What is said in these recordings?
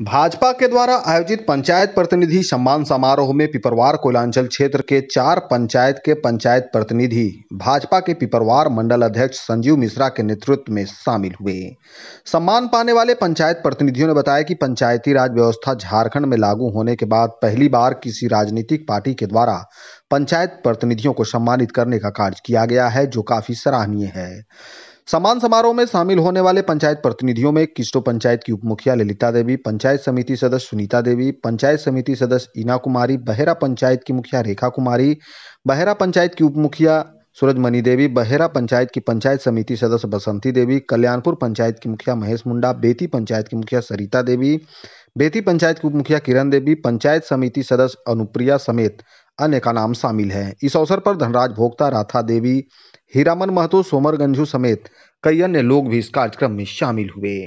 भाजपा के द्वारा आयोजित पंचायत प्रतिनिधि सम्मान समारोह में पिपरवार कोयलांचल क्षेत्र के चार पंचायत के पंचायत प्रतिनिधि, भाजपा के पिपरवार मंडल अध्यक्ष संजीव मिश्रा के नेतृत्व में शामिल हुए। सम्मान पाने वाले पंचायत प्रतिनिधियों ने बताया कि पंचायती राज व्यवस्था झारखंड में लागू होने के बाद पहली बार किसी राजनीतिक पार्टी के द्वारा पंचायत प्रतिनिधियों को सम्मानित करने का कार्य किया गया है, जो काफ़ी सराहनीय है। सम्मान समारोह में शामिल होने वाले पंचायत प्रतिनिधियों में किस्टो पंचायत की उप मुखिया ललिता देवी, पंचायत समिति सदस्य सुनीता देवी, पंचायत समिति सदस्य ईना कुमारी, बहेरा पंचायत की मुखिया रेखा कुमारी, बहेरा पंचायत की उप मुखिया सूरजमणि देवी, बहेरा पंचायत की पंचायत समिति सदस्य बसंती देवी, कल्याणपुर पंचायत की मुखिया महेश मुंडा, बेती पंचायत की मुखिया सरिता देवी, बेती पंचायत की उप मुखिया किरण देवी, पंचायत समिति सदस्य अनुप्रिया समेत अन्य का नाम शामिल है। इस अवसर पर धनराज भोक्ता राथा देवी, हीरामन महतो सोमर गंजू समेत कई अन्य लोग भी इस कार्यक्रम में शामिल हुए।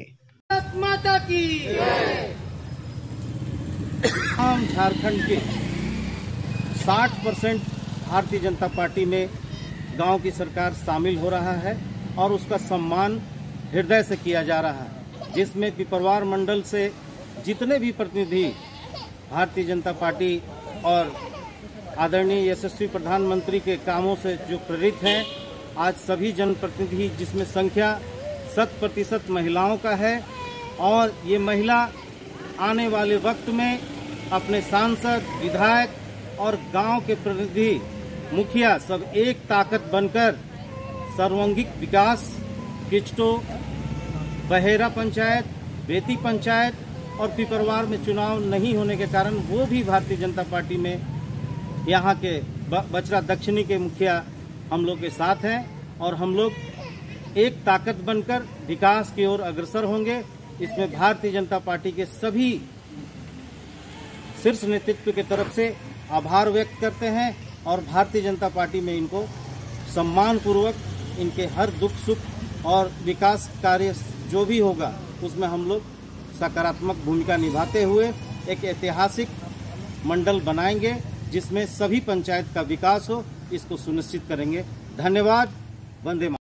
माता की हम झारखंड के 60 परसेंट भारतीय जनता पार्टी में गाँव की सरकार शामिल हो रहा है और उसका सम्मान हृदय से किया जा रहा है, जिसमें पिपरवार मंडल से जितने भी प्रतिनिधि भारतीय जनता पार्टी और आदरणीय यशस्वी प्रधानमंत्री के कामों से जो प्रेरित हैं, आज सभी जनप्रतिनिधि जिसमें संख्या शत प्रतिशत महिलाओं का है, और ये महिला आने वाले वक्त में अपने सांसद, विधायक और गाँव के प्रतिनिधि, मुखिया सब एक ताकत बनकर सर्वांगीण विकास, किचटो, बहेरा पंचायत, बेती पंचायत और पिपरवार में चुनाव नहीं होने के कारण वो भी भारतीय जनता पार्टी में यहाँ के बचरा दक्षिणी के मुखिया हम लोग के साथ हैं और हम लोग एक ताकत बनकर विकास की ओर अग्रसर होंगे। इसमें भारतीय जनता पार्टी के सभी शीर्ष नेतृत्व की तरफ़ से आभार व्यक्त करते हैं और भारतीय जनता पार्टी में इनको सम्मान पूर्वक इनके हर दुख, सुख और विकास कार्य जो भी होगा, उसमें हम लोग सकारात्मक भूमिका निभाते हुए एक ऐतिहासिक मंडल बनाएँगे। जिसमें सभी पंचायत का विकास हो इसको सुनिश्चित करेंगे। धन्यवाद वंदे